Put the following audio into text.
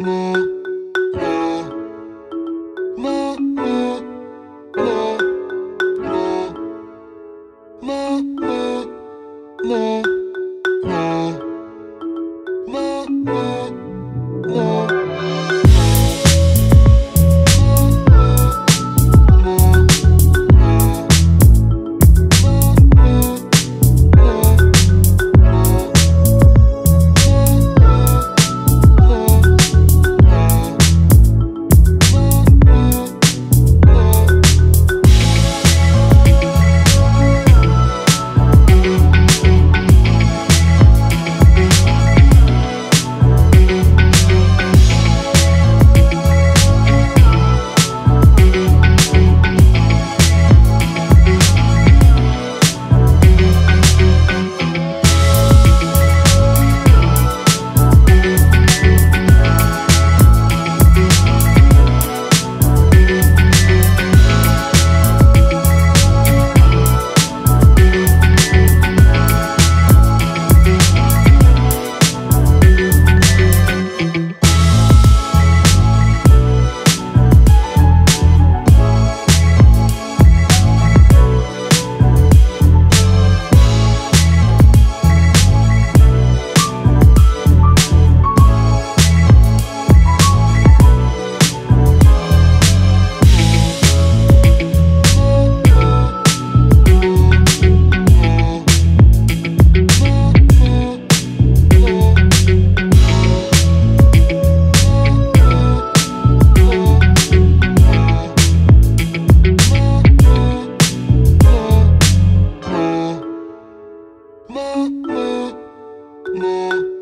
嗯木